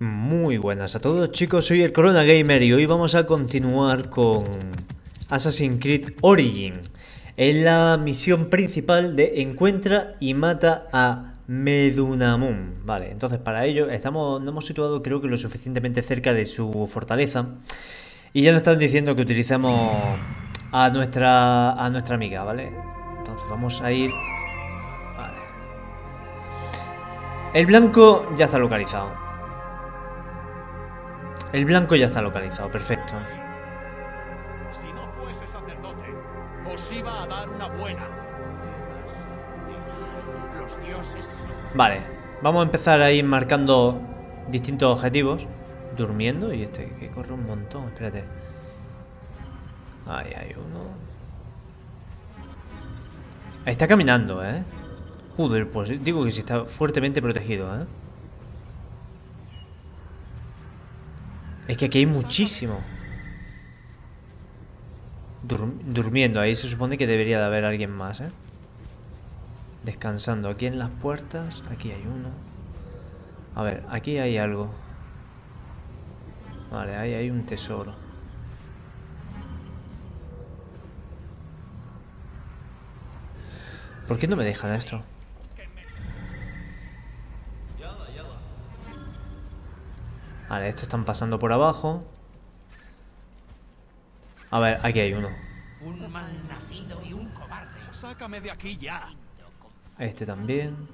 Muy buenas a todos chicos, soy el Corona Gamer y hoy vamos a continuar con Assassin's Creed Origin. En la misión principal de encuentra y mata a Medunamun. Vale, entonces para ello estamos, nos hemos situado creo que lo suficientemente cerca de su fortaleza. Y ya nos están diciendo que utilicemos a nuestra, a nuestra amiga, ¿vale? Entonces vamos a ir... Vale. El blanco ya está localizado el blanco ya está localizado, perfecto. Si no fuese sacerdote, os iba a dar una buena. Los dioses. Vale, vamos a empezar a ir marcando distintos objetivos. Durmiendo y este que corre un montón, espérate. Ahí hay uno. Está caminando, ¿eh? Joder, pues digo que sí está fuertemente protegido, ¿eh? Es que aquí hay muchísimo. durmiendo, ahí se supone que debería de haber alguien más, ¿eh? Descansando. Aquí en las puertas, aquí hay uno. A ver, aquí hay algo. Vale, ahí hay un tesoro. ¿Por qué no me dejan esto? Vale, estos están pasando por abajo. A ver, aquí hay uno. Un nacido y un cobarde. Sácame de aquí ya. Este también.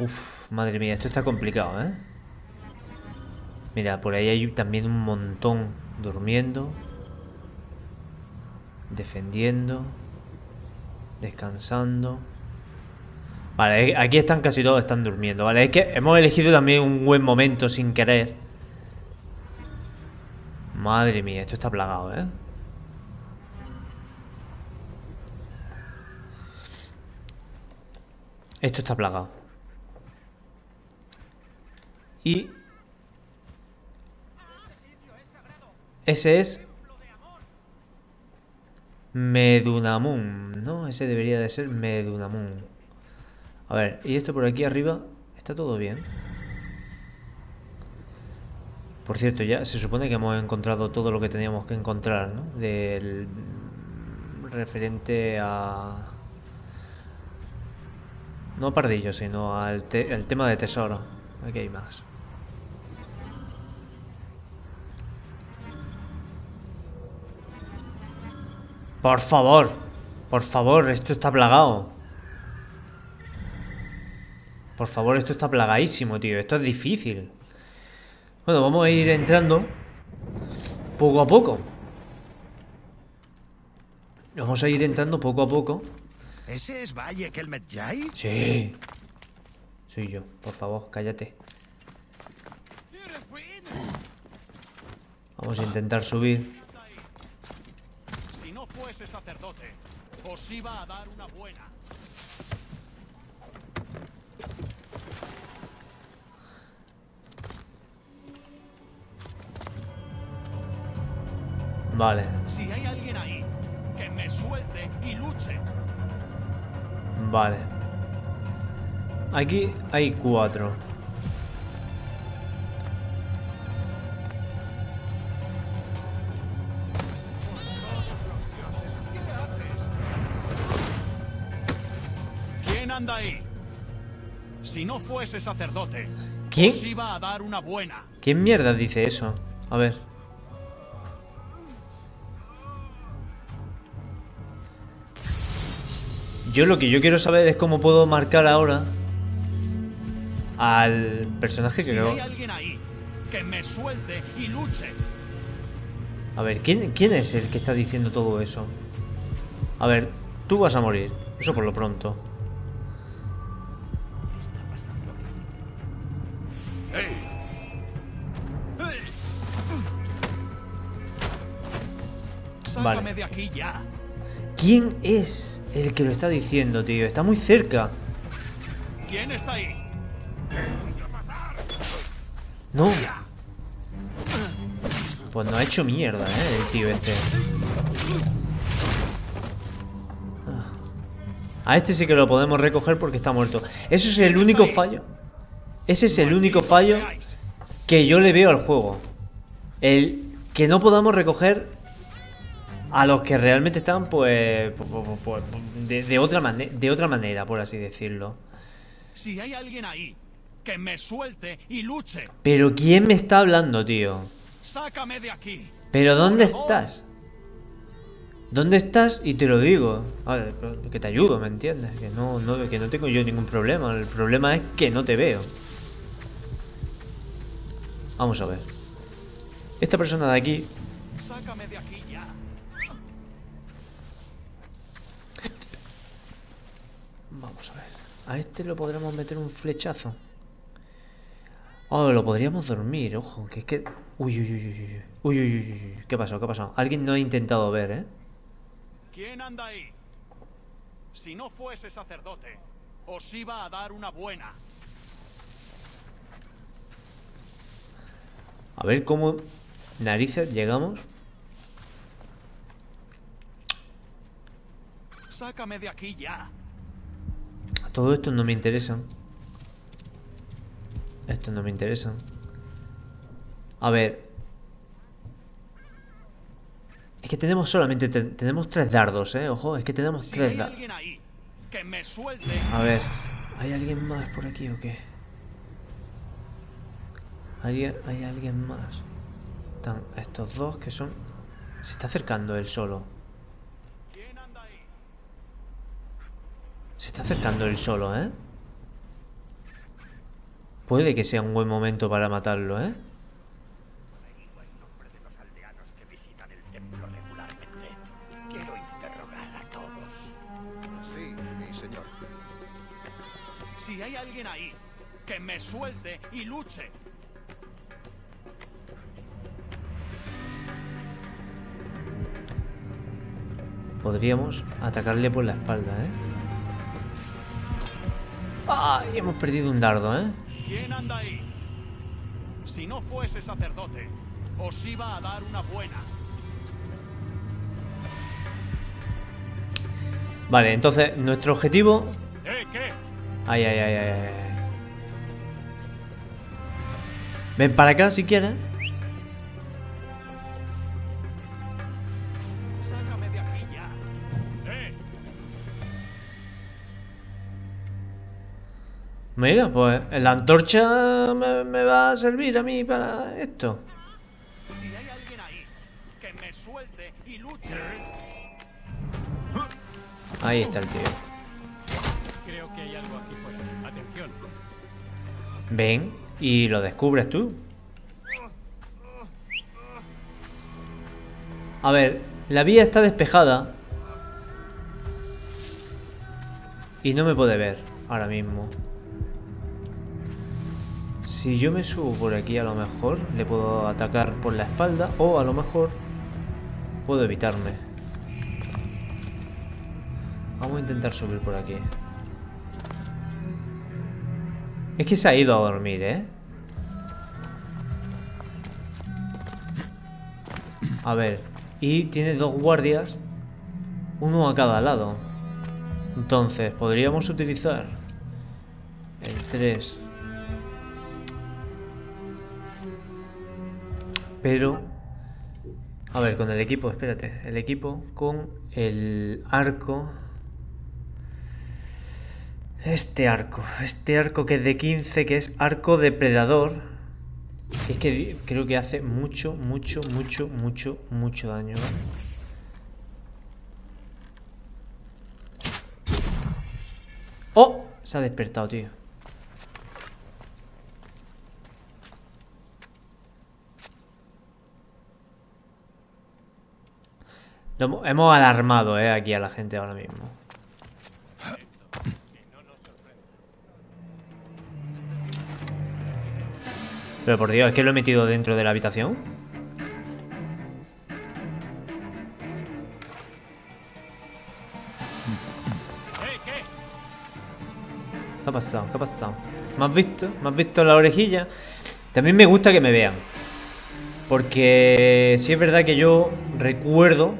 Uf, madre mía, esto está complicado, ¿eh? Mira, por ahí hay también un montón durmiendo. Defendiendo. Descansando. Vale, aquí están casi todos están durmiendo, ¿vale? Es que hemos elegido también un buen momento sin querer. Madre mía, esto está plagado, ¿eh? Esto está plagado. Y... Ese es... Medunamun, ¿no? Ese debería de ser Medunamun. A ver, y esto por aquí arriba está todo bien. Por cierto, ya se supone que hemos encontrado todo lo que teníamos que encontrar, ¿no? Del referente a... No a pardillo, sino al el tema de tesoro. Aquí hay más. Por favor, por favor, esto está plagado. Por favor, esto está plagadísimo, tío. Esto es difícil. Bueno, vamos a ir entrando poco a poco. Vamos a ir entrando poco a poco. ¿Ese es Valle Medjay? Sí. Soy yo. Por favor, cállate. Vamos a intentar subir. Si no fuese sacerdote, os iba a dar una buena. Vale. Si hay alguien ahí, que me suelte y luche. Vale. Aquí hay cuatro. ¿Quién anda ahí? Si no fuese sacerdote, ¿Quién? iba a dar una buena. ¿Quién mierda dice eso? A ver. Yo lo que yo quiero saber es cómo puedo marcar ahora al personaje que si creo. Hay alguien ahí, que me suelte y luche. A ver, ¿quién, ¿quién es el que está diciendo todo eso? A ver, tú vas a morir. Eso por lo pronto. Sácame de aquí ya. ¿Quién es el que lo está diciendo, tío? Está muy cerca. ¿Quién está ahí? No. Pues no ha hecho mierda, eh, el tío este. A este sí que lo podemos recoger porque está muerto. Eso es el único fallo. Ese es el único fallo que yo le veo al juego. El que no podamos recoger a los que realmente están, pues, de, otra de otra manera, por así decirlo. Si hay alguien ahí, que me suelte y luche. Pero ¿quién me está hablando, tío? Sácame de aquí. Pero ¿dónde estás? ¿Dónde estás? Y te lo digo. que te ayudo, ¿me entiendes? Que no, no, que no tengo yo ningún problema. El problema es que no te veo. Vamos a ver. Esta persona de aquí... Sácame de aquí a este lo podremos meter un flechazo. Oh, lo podríamos dormir, ojo, que es que... Uy, uy, uy, uy, uy, uy, uy, uy, ¿qué pasó? ¿Qué pasó? Alguien no ha intentado ver, ¿eh? ¿Quién anda ahí? Si no fuese sacerdote, os iba a dar una buena. A ver cómo narices llegamos. Sácame de aquí ya. Todo esto no me interesa. Esto no me interesa. A ver, es que tenemos solamente... tenemos tres dardos, ¿eh? Ojo, es que tenemos tres dardos. A ver, ¿hay alguien más por aquí o qué? ¿Hay, hay alguien más? Están estos dos que son... Se está acercando él solo. Se está acercando él solo, ¿eh? Puede que sea un buen momento para matarlo, ¿eh? que me suelte y luche. Podríamos atacarle por la espalda, ¿eh? ¡Ay! Hemos perdido un dardo, ¿eh? ¿Quién anda ahí? Si no fuese sacerdote, os iba a dar una buena. Vale, entonces nuestro objetivo... ¿Eh, qué? Ay, ay, ay, ay, ay. Ven para acá si quieres. Mira, pues la antorcha me, va a servir a mí para esto. Si hay alguien ahí, que me suelte y luche. Ahí está el tío. Creo que hay algo aquí fuera. Atención. Ven. Y lo descubres tú. A ver, la vía está despejada. Y no me puede ver ahora mismo. Si yo me subo por aquí a lo mejor le puedo atacar por la espalda o a lo mejor puedo evitarme. Vamos a intentar subir por aquí. Es que se ha ido a dormir, ¿eh? A ver. Y tiene dos guardias. Uno a cada lado. Entonces, podríamos utilizar el 3. Pero... A ver, con el equipo, espérate. El equipo con el arco este arco, este arco que es de 15, que es arco depredador. Es que creo que hace mucho, mucho, mucho, mucho, mucho daño. ¡Oh! Se ha despertado, tío. Hemos alarmado, eh, aquí a la gente ahora mismo. Pero por Dios, ¿es que lo he metido dentro de la habitación? ¿Qué ha pasado? ¿Qué ha pasado? ¿Me has visto? ¿Me has visto la orejilla? También me gusta que me vean. Porque sí es verdad que yo recuerdo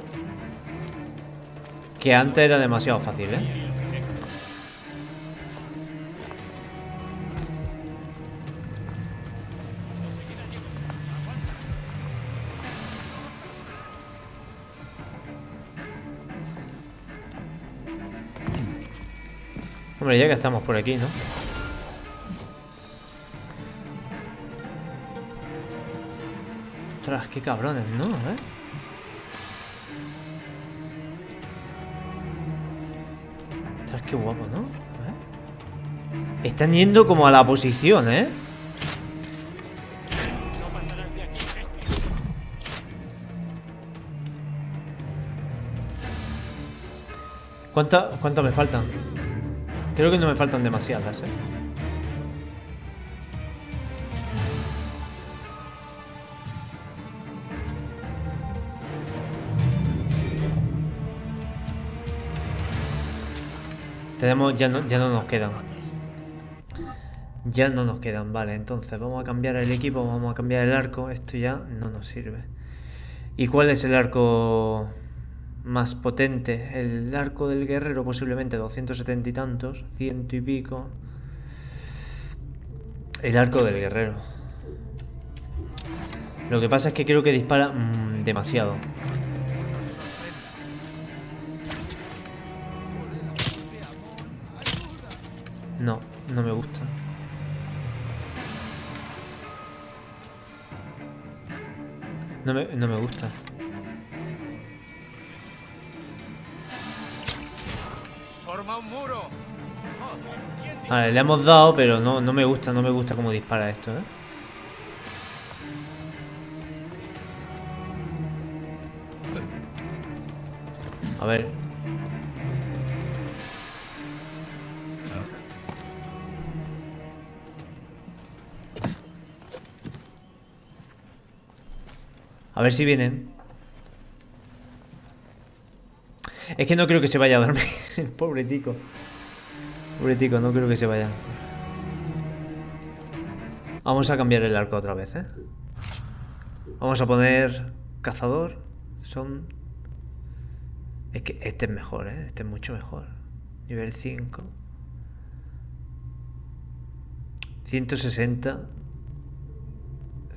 que antes era demasiado fácil, ¿eh? Hombre, ya que estamos por aquí, ¿no? Ostras, qué cabrones, ¿no? ¿Eh? Qué guapo, ¿no? ¿Eh? Están yendo como a la posición, ¿eh? ¿Cuántas cuánta me faltan? Creo que no me faltan demasiadas, ¿eh? Tenemos, ya no, ya no nos quedan. Ya no nos quedan, vale, entonces vamos a cambiar el equipo, vamos a cambiar el arco, esto ya no nos sirve. ¿Y cuál es el arco más potente? El arco del guerrero posiblemente 270 y tantos, ciento y pico. El arco del guerrero. Lo que pasa es que creo que dispara mm, demasiado. No, no me gusta. No me, no me gusta. Forma un muro. Vale, le hemos dado, pero no, no me gusta, no me gusta cómo dispara esto, ¿eh? A ver. A ver si vienen. Es que no creo que se vaya a dormir. Pobre tico. Pobre tico, no creo que se vaya. Vamos a cambiar el arco otra vez, ¿eh? Vamos a poner cazador. Son... Es que este es mejor, ¿eh? Este es mucho mejor. Nivel 5. 160.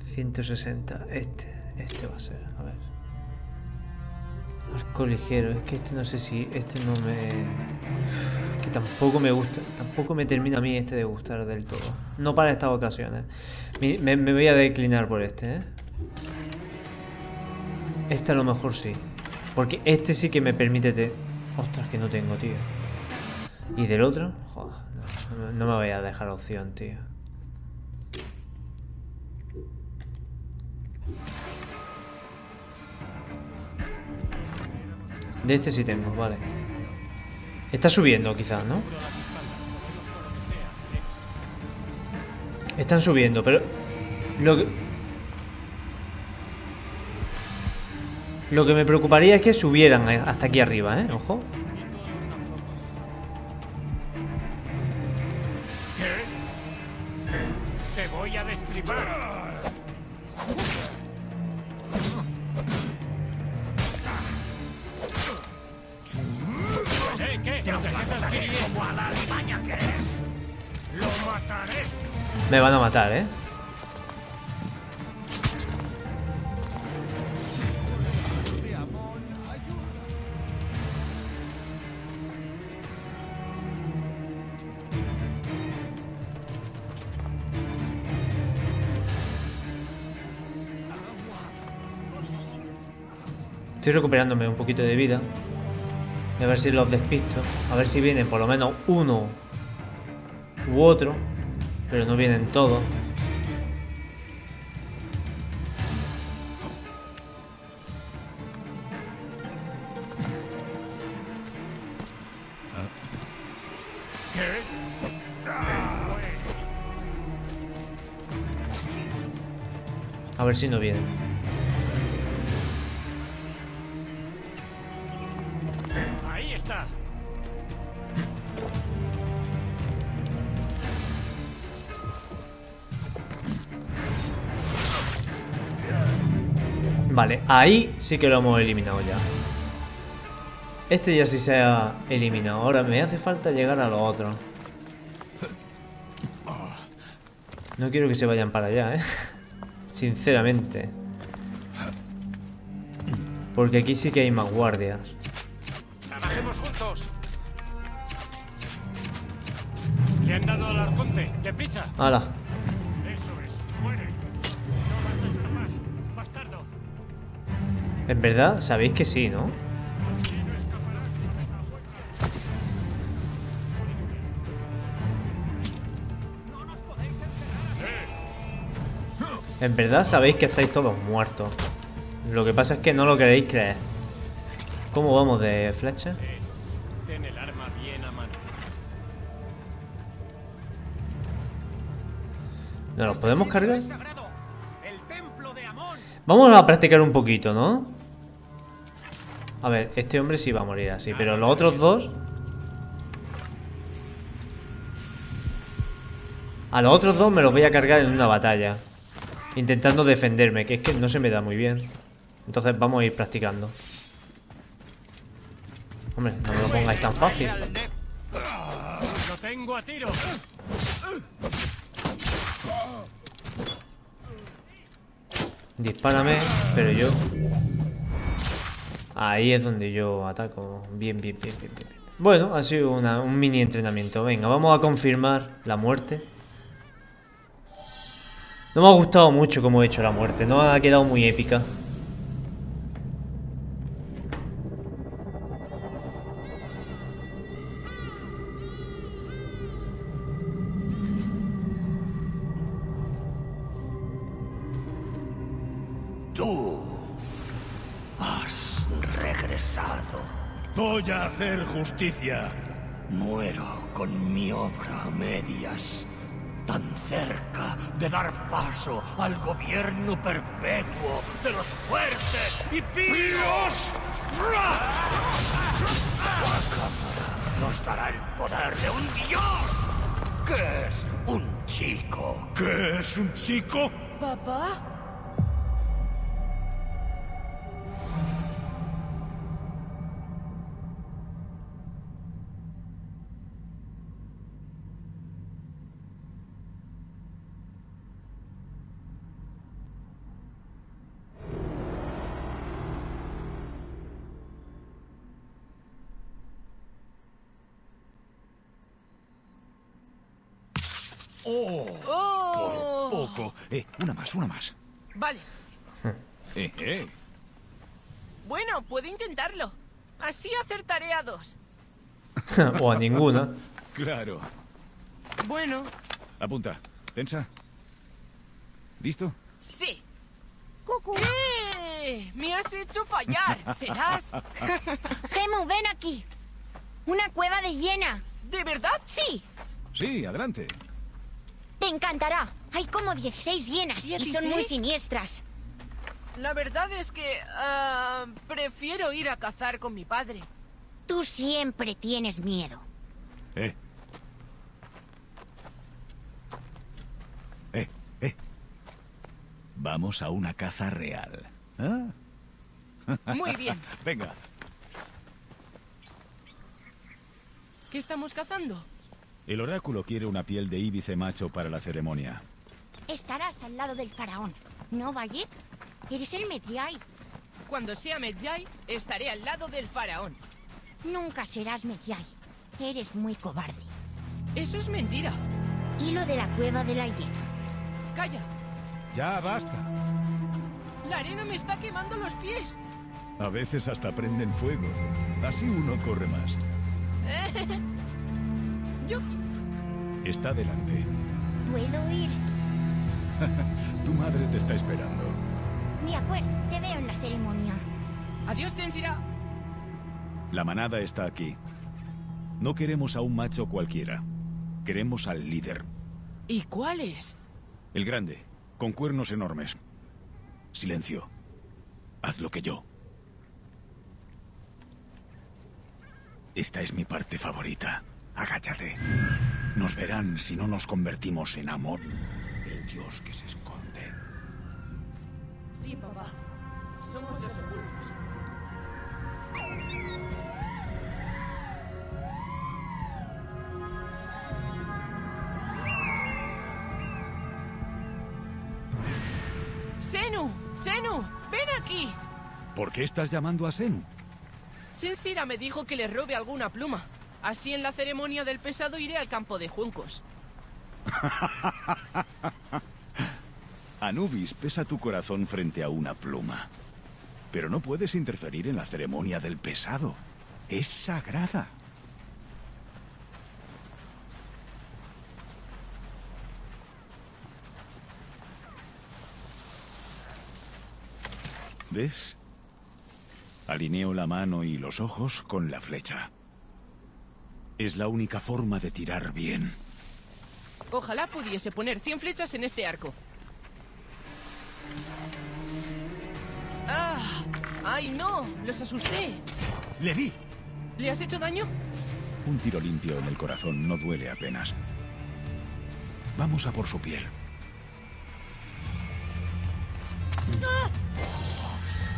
160. Este. Este va a ser. A ver. Arco ligero. Es que este no sé si... Este no me... Que tampoco me gusta. Tampoco me termina a mí este de gustar del todo. No para estas ocasiones. Me, me- voy a declinar por este, ¿eh? Este a lo mejor sí. Porque este sí que me permite... Te... Ostras, que no tengo, tío. ¿Y del otro? No me voy a dejar opción, tío. De este sí tengo, vale. Está subiendo quizás, ¿no? Están subiendo, pero... Lo que... Lo que me preocuparía es que subieran a- hasta aquí arriba, ¿eh? Ojo. ¿Eh? Estoy recuperándome un poquito de vida. A ver si los despisto. A ver si vienen por lo menos uno u otro. Pero no vienen todos. A ver si no vienen. Vale, ahí sí que lo hemos eliminado ya. Este ya sí se ha eliminado. Ahora me hace falta llegar a lo otro. No quiero que se vayan para allá, ¿eh? Sinceramente. Porque aquí sí que hay más guardias. Trabajemos juntos. Le han dado al arconte. ¡Deprisa! ¡Hala! En verdad, sabéis que sí, ¿no? No. En verdad sabéis que estáis todos muertos. Lo que pasa es que no lo queréis creer. ¿Cómo vamos de flecha? Ten. ¿Nos los podemos cargar? Vamos a practicar un poquito, ¿no? A ver, este hombre sí va a morir así, pero los otros dos... A los otros dos me los voy a cargar en una batalla. Intentando defenderme, que es que no se me da muy bien. Entonces vamos a ir practicando. Hombre, no me lo pongáis tan fácil. ¡Lo tengo a tiro! Dispárame, pero yo... Ahí es donde yo ataco. Bien, bien, bien, bien, bien. Bueno, ha sido una- un mini entrenamiento. Venga, vamos a confirmar la muerte. No me ha gustado mucho cómo he hecho la muerte. No ha quedado muy épica. Tú has regresado. Voy a hacer justicia. Muero con mi obra a medias. Tan cerca de dar paso al gobierno perpetuo de los fuertes y píos. La cámara nos dará el poder de un dios. ¿Qué es un chico? ¿Qué es un chico? ¿Papá? Eh, una más, una más. Vale. Eh, eh. Bueno, puedo intentarlo. Así acertaré a dos. o a ninguna. Claro. Bueno, Apunta. Tensa. ¿Listo? sí. ¡Eh! ¡Me has hecho fallar! ¿Serás? Gemu, ven aquí. Una cueva de hiena. ¿De verdad? Sí, Sí, adelante. Te encantará. Hay como 16 hienas y son muy ¿16? siniestras. La verdad es que... ah, prefiero ir a cazar con mi padre. Tú siempre tienes miedo. Eh. Eh, eh. Vamos a una caza real. ¿Ah? Muy bien. Venga. ¿Qué estamos cazando? El oráculo quiere una piel de íbice macho para la ceremonia. Estarás al lado del faraón. ¿No, Valle? Eres el Medjay. Cuando sea Medjay, estaré al lado del faraón. Nunca serás Medjay. Eres muy cobarde. Eso es mentira. Y lo de la cueva de la hiena. Calla. Ya basta. La arena me está quemando los pies. A veces hasta prenden fuego. Así uno corre más. Yo... Está delante. ¿Puedo ir? Tu madre te está esperando. De acuerdo, te veo en la ceremonia. Adiós, Sensira. La manada está aquí. No queremos a un macho cualquiera. Queremos al líder. ¿Y cuál es? El grande, con cuernos enormes. Silencio. Haz lo que yo. Esta es mi parte favorita. Agáchate. Nos verán si no nos convertimos en Amón. El dios que se esconde. Sí, papá. Somos los ocultos. ¡Senu! ¡Senu! ¡Ven aquí! ¿Por qué estás llamando a Senu? Sensira me dijo que le robe alguna pluma. Así en la ceremonia del pesado iré al campo de juncos. Anubis pesa tu corazón frente a una pluma. Pero no puedes interferir en la ceremonia del pesado. Es sagrada. ¿Ves? Alineo la mano y los ojos con la flecha. Es la única forma de tirar bien. Ojalá pudiese poner 100 flechas en este arco. ¡Ah! ¡Ay, no! ¡Los asusté! ¡Le di! ¿Le has hecho daño? Un tiro limpio en el corazón no duele apenas. Vamos a por su piel.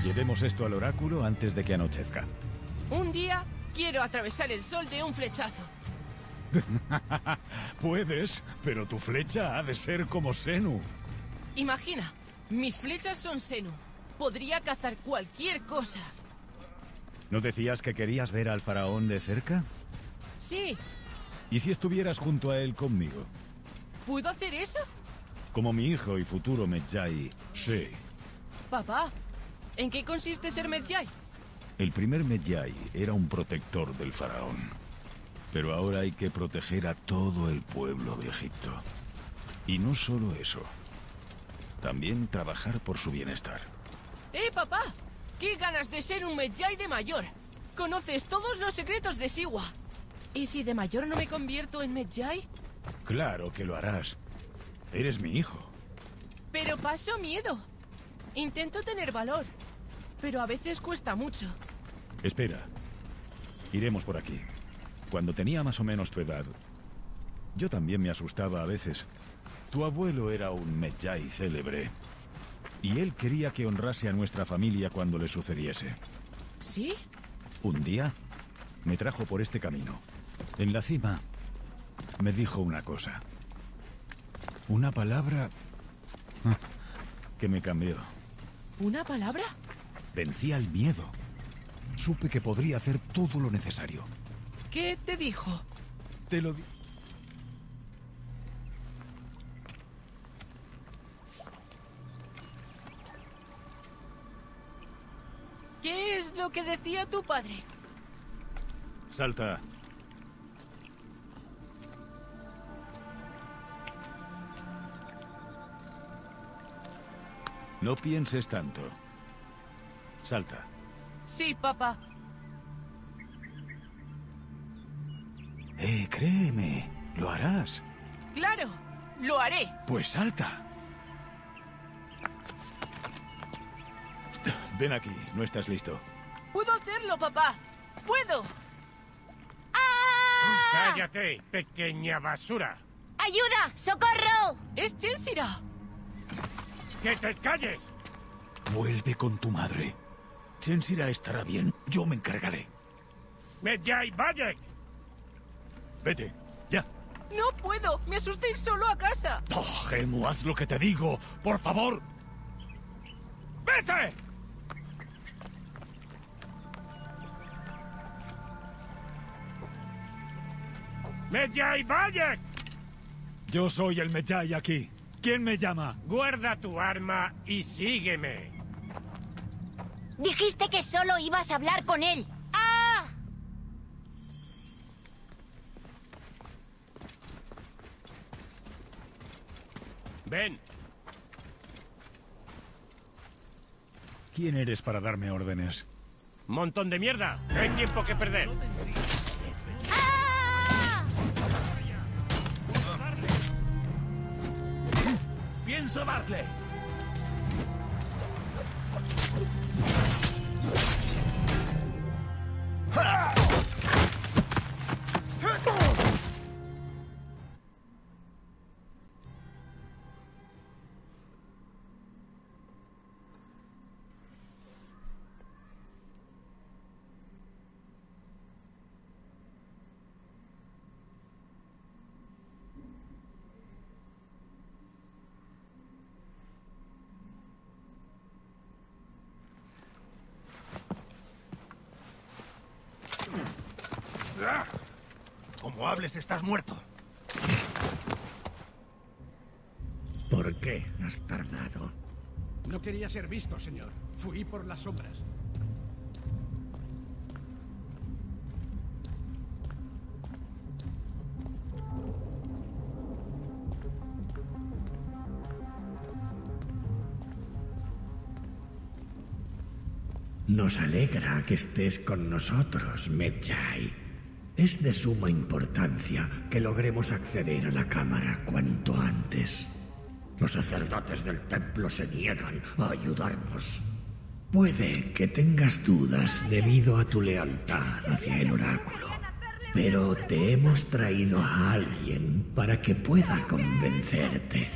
Llevemos esto al oráculo antes de que anochezca. Un día quiero atravesar el sol de un flechazo. Puedes, pero tu flecha ha de ser como Senu. Imagina, mis flechas son Senu. Podría cazar cualquier cosa. ¿No decías que querías ver al faraón de cerca? Sí, ¿Y si estuvieras junto a él conmigo? ¿puedo hacer eso? Como mi hijo y futuro Medjay, sí. Papá, ¿en qué consiste ser Medjay? El primer Medjay era un protector del faraón. Pero ahora hay que proteger a todo el pueblo de Egipto. Y no solo eso. También trabajar por su bienestar. ¡Eh, papá! ¡Qué ganas de ser un Medjay de mayor! Conoces todos los secretos de Siwa. ¿Y si de mayor no me convierto en Medjay? Claro que lo harás. Eres mi hijo. Pero paso miedo. Intento tener valor, pero a veces cuesta mucho. Espera. Iremos por aquí. Cuando tenía más o menos tu edad, yo también me asustaba a veces. Tu abuelo era un Medjay célebre. Y él quería que honrase a nuestra familia cuando le sucediese. ¿Sí? Un día me trajo por este camino. En la cima me dijo una cosa. Una palabra que me cambió. ¿Una palabra? Vencí al miedo. Supe que podría hacer todo lo necesario. ¿Qué te dijo? Te lo di- ¿Qué es lo que decía tu padre? Salta. No pienses tanto. Salta. Sí, papá. Eh, créeme, lo harás. Claro, lo haré. Pues salta. Ven aquí, no estás listo. Puedo hacerlo, papá. Puedo. ¡Cállate, pequeña basura! ¡Ayuda! ¡Socorro! Es Chelsea. ¡Que te calles! Vuelve con tu madre. Chensira estará bien. Yo me encargaré. ¡Medjay Bayek! Vete, ya. No puedo. Me asusté ir solo a casa. Oh, Gemu, haz lo que te digo. Por favor. ¡Vete! ¡Medjay Bayek! Yo soy el Medjay aquí. ¿Quién me llama? Guarda tu arma y sígueme. Dijiste que solo ibas a hablar con él. ¡Ah! Ven, ¿Quién eres para darme órdenes? montón de mierda. No hay tiempo que perder. ¡Ah! ¡Pienso darle! Como hables, estás muerto. ¿Por qué has tardado? No quería ser visto, señor. Fui por las sombras. Nos alegra que estés con nosotros, Medjay. Es de suma importancia que logremos acceder a la cámara cuanto antes. Los sacerdotes del templo se niegan a ayudarnos. Puede que tengas dudas debido a tu lealtad hacia el oráculo, pero te hemos traído a alguien para que pueda convencerte.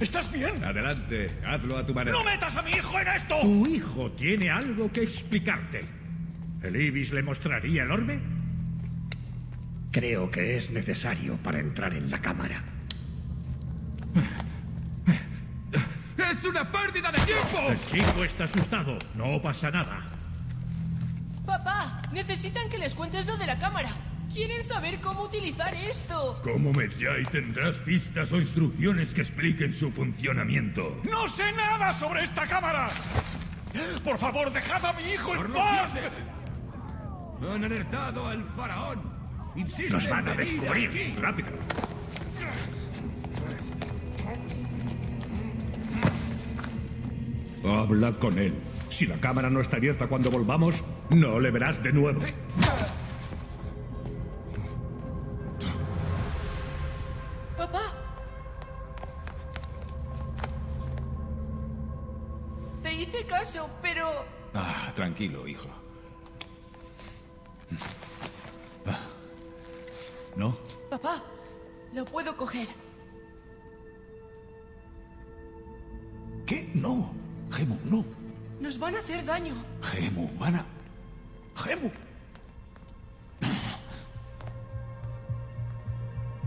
¿Estás bien? Adelante, hazlo a tu manera. ¡No metas a mi hijo en esto! Tu hijo tiene algo que explicarte. ¿El Ibis le mostraría el orbe? Creo que es necesario para entrar en la cámara. ¡Es una pérdida de tiempo! El chico está asustado. No pasa nada. Papá, necesitan que les cuentes lo de la cámara. Quieren saber cómo utilizar esto. Como Medjay tendrás pistas o instrucciones que expliquen su funcionamiento. ¡No sé nada sobre esta cámara! ¡Por favor, dejad a mi hijo en paz! Han alertado al faraón. Insiste Nos van a descubrir. aquí. Rápido. Habla con él. Si la cámara no está abierta cuando volvamos, no le verás de nuevo. Papá. Hice caso, pero... Ah, tranquilo, hijo. Ah. ¿No? Papá, lo puedo coger. ¿Qué? No. Gemu, no. Nos van a hacer daño. Gemu, Ana. Gemu.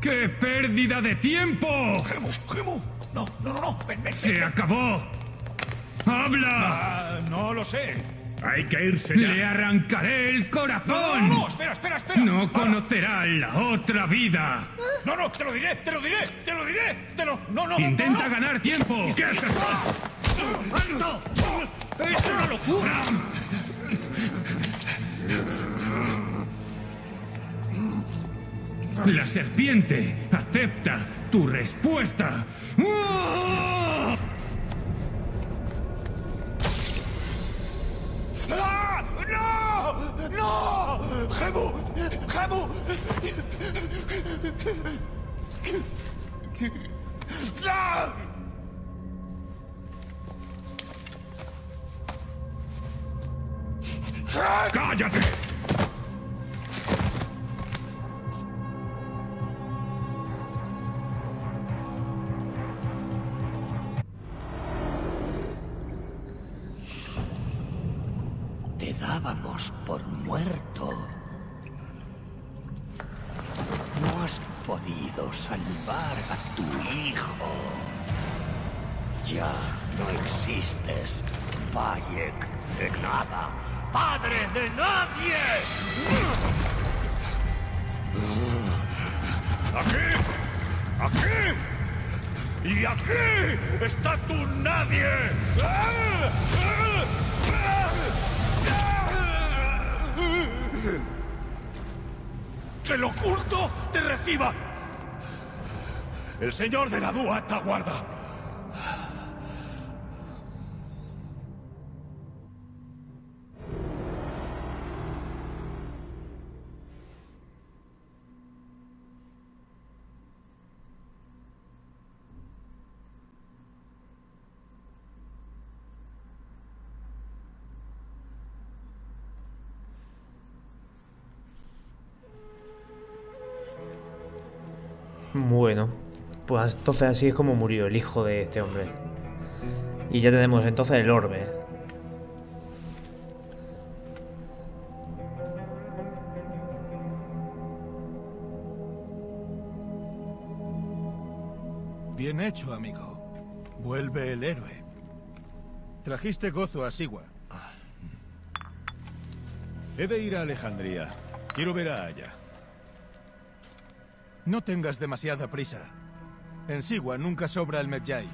¡Qué pérdida de tiempo! Gemu, Gemu. No, no, no, no. Ven, ven, ven. ¡Se acabó! ¡Habla! Ah, no lo sé. Hay que irse ya. ¡Le arrancaré el No, corazón! no, no, espera, espera, espera. No Para. conocerá la otra vida. No, no, te lo diré, te lo diré, te lo diré, te lo... No, no, Intenta no. ganar tiempo. ¿Qué es esto? ¡Alto! ¡Es una locura! La serpiente acepta tu respuesta. ¡Oh! ¡No! ¡Gemu! ¡Gemu! ¡Ah! ¡Cállate! ¡Y aquí está tu nadie! ¡Que el oculto te reciba! El señor de la Dúa te aguarda. Pues entonces así es como murió el hijo de este hombre. Y ya tenemos entonces el orbe. Bien hecho, amigo. Vuelve el héroe. Trajiste gozo a Sigua. He de ir a Alejandría. Quiero ver a Aya. No tengas demasiada prisa. En Sigua nunca sobra el Medjay.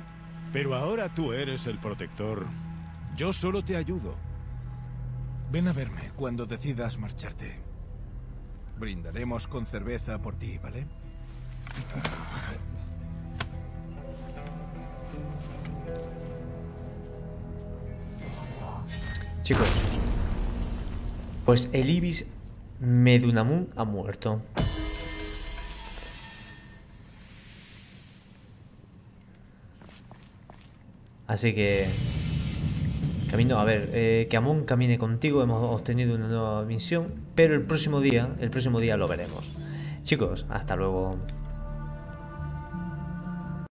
Pero ahora tú eres el protector. Yo solo te ayudo. Ven a verme cuando decidas marcharte. Brindaremos con cerveza por ti, ¿vale? Chicos. Pues el Ibis Medunamun ha muerto. Así que... Camino, a ver, eh, que Amon camine contigo, hemos obtenido una nueva misión, pero el próximo día, el próximo día lo veremos. Chicos, hasta luego.